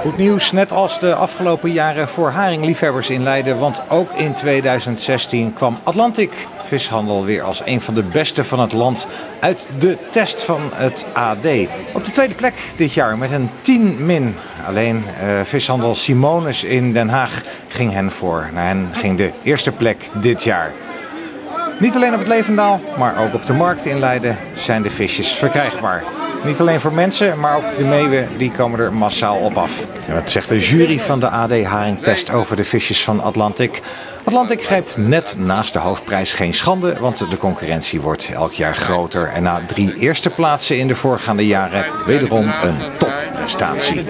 Goed nieuws, net als de afgelopen jaren voor haringliefhebbers in Leiden. Want ook in 2016 kwam Atlantic Vishandel weer als een van de beste van het land uit de test van het AD. Op de tweede plek dit jaar met een 10 min. Alleen uh, vishandel Simonis in Den Haag ging hen voor. Naar hen ging de eerste plek dit jaar. Niet alleen op het Levendaal, maar ook op de markt in Leiden zijn de visjes verkrijgbaar. Niet alleen voor mensen, maar ook de meeuwen die komen er massaal op af. Wat zegt de jury van de AD Haringtest over de visjes van Atlantic? Atlantic grijpt net naast de hoofdprijs geen schande, want de concurrentie wordt elk jaar groter. En na drie eerste plaatsen in de voorgaande jaren wederom een topprestatie.